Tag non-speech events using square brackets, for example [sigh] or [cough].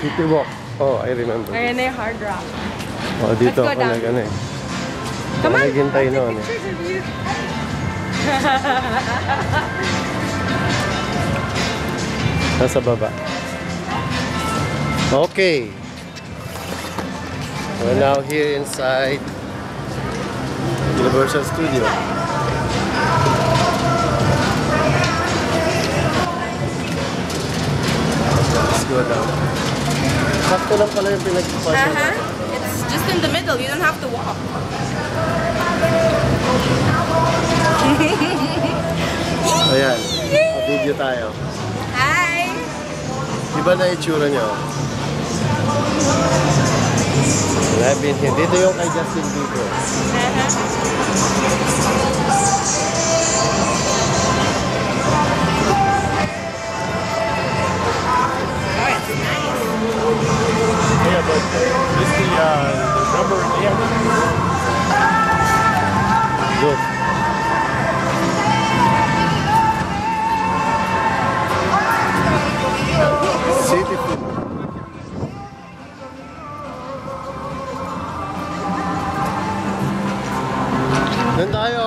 City Walk. Oh, I remember. Ayan na yung hard rock. Oh, dito ako nag ano eh. Come on, Naghintay noon eh. pictures of you. [laughs] Nasa baba. Okay. We're now here inside Universal Studio. Let's go down. Sakto lang pala yung pinag-passion. Uh-huh. It's just in the middle. You don't have to walk. [laughs] Ayan. video tayo. Hi! Iba na itsura. I've been here. Dito yung kay Justin Bieber. Uh-huh. Yeah, Doon tayo.